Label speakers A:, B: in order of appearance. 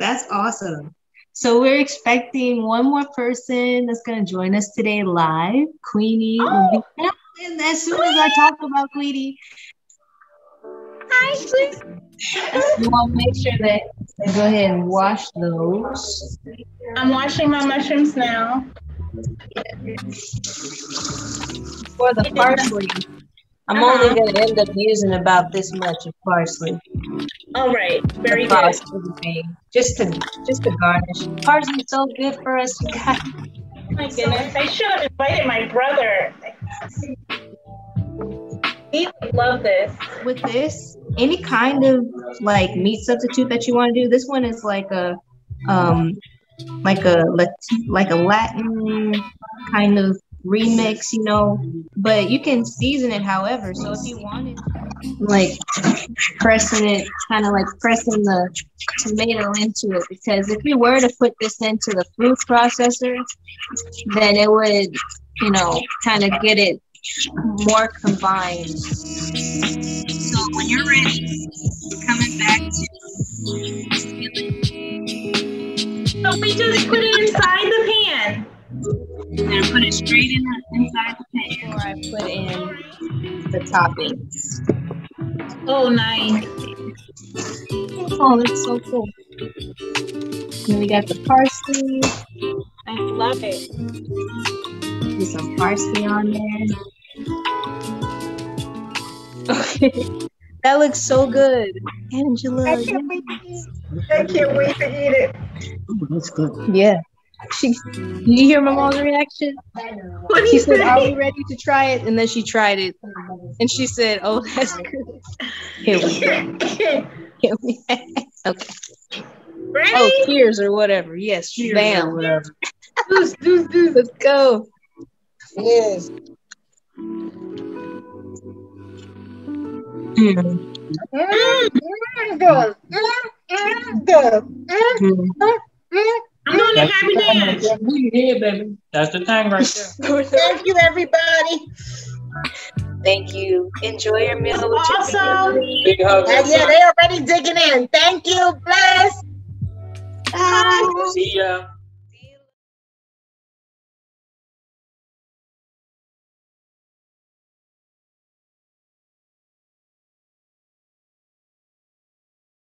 A: That's awesome. So we're expecting one more person that's going to join us today live. Queenie oh. and as soon as I talk about Queenie. Hi, please. You want to make sure that go ahead and wash those.
B: I'm washing my mushrooms now.
A: For the parsley. I'm uh-huh. only going to end up using about this much of parsley.
B: All right, very good.
A: Just to just to garnish. Parsley's so good for us, you guys.
B: My goodness, I should have invited my brother. He would love this.
A: With this, any kind of like meat substitute that you want to do, this one is like a um like a like a Latin kind of remix, you know, but you can season it however. So if you wanted like pressing it, kind of like pressing the tomato into it, because if you were to put this into the food processor, then it would, you know, kind of get it more combined. So when you're ready, coming back to
B: so we just put it inside the pan.
A: And put it straight in the, inside the pan where I put in the toppings.
B: Oh, nice.
A: Oh, that's so cool. And we got the parsley.
B: I love it.
A: Put some parsley on there. Okay. That looks so good. Angela.
B: I can't, wait, I can't wait to eat it.
A: Oh, that's good. Yeah. She, did you hear my mom's reaction? What she said, "Are we ready to try it?" And then she tried it, and she said, "Oh, that's good." Here we go. Here we go. okay. Ready? Oh, cheers or whatever. Yes, cheers bam. whatever. deuce, deuce, deuce. Let's go. Yes.
B: Mm. Mm. Good. Mm. Good. Mm. I'm doing a happy dance.
C: Yeah, baby. That's the time right there.
B: Thank you, everybody.
A: Thank you. Enjoy your meal.
B: Awesome. Big hugs. Yeah, they already digging in. Thank you. Bless.
C: Bye. See ya.